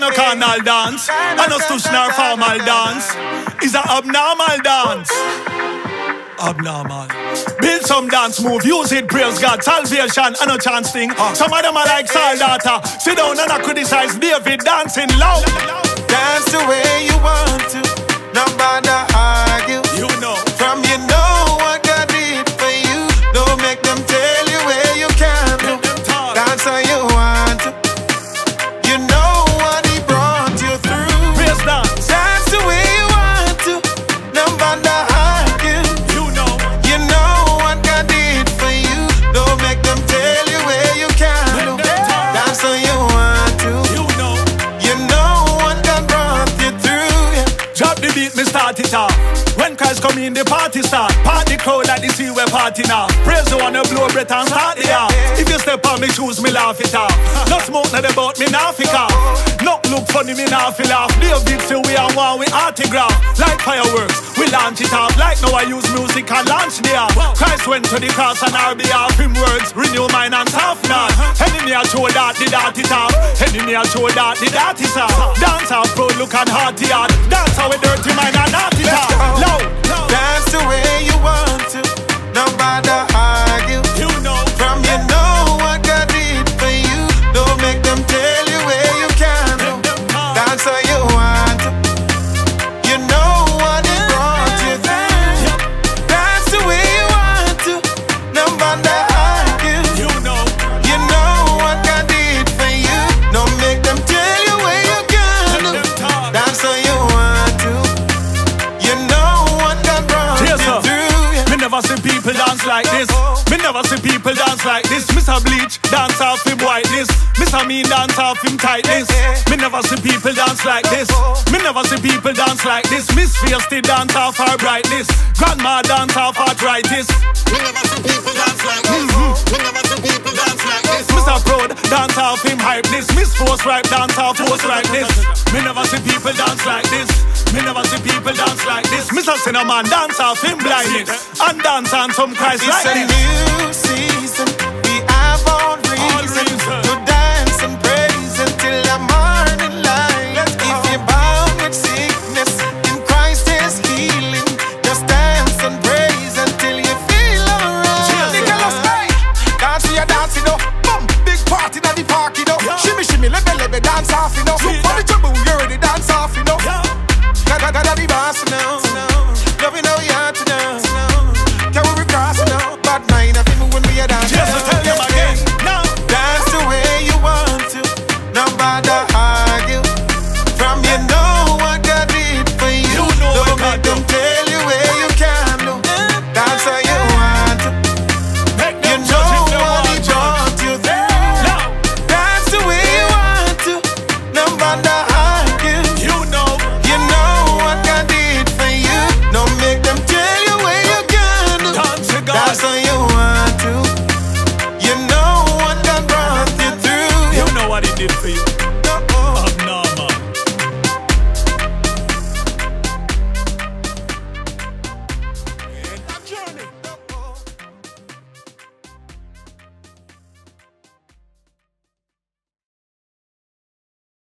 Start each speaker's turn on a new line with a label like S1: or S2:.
S1: no carnal dance. I no stush nor formal dance. It's a abnormal dance. Abnormal. Build some dance move, use it, praise God, salvation, and a chance thing. Ah. Some of them are like Saul data. Sit down and I criticize David dancing loud.
S2: Dance the way you want to, nobody argue.
S1: When Christ come in, the party start. Party crowd like the sea we party now. Praise the one who blow breath and start the. If you step on me shoes, me laugh it off. No smoke, not about me, now off. No look funny, me now fi laugh. David say we are one, we autograph. Like fireworks, we launch it off. Like Noah use music and launch the app. Christ went to the cross on our behalf. Him words, renew mind and soft not. Uh-huh. Enemy a show that the dirty top. Enemy a show that the dirty soft. Dance off, proud look and hearty hard. People dance like this. Me never see people dance like this. Mr. Bleach dance off him whiteness. Mr. Mean dance off him tightness. Me never see people dance like this. Me never see people dance like this. Miss Feisty dance off her brightness. Grandma dance off arthritis.
S3: Me never see people dance like this. Mm-hmm. Me never see people dance like this.
S1: Mr. Proud dance off him hypeness. Miss Force Ripe dance off Force Ripeness. Me never see people dance like this. Me never see people dance like this. Mr. Cinnamon dance off him blindness. And dance on some Christ
S2: It's a new season. Dance off, you.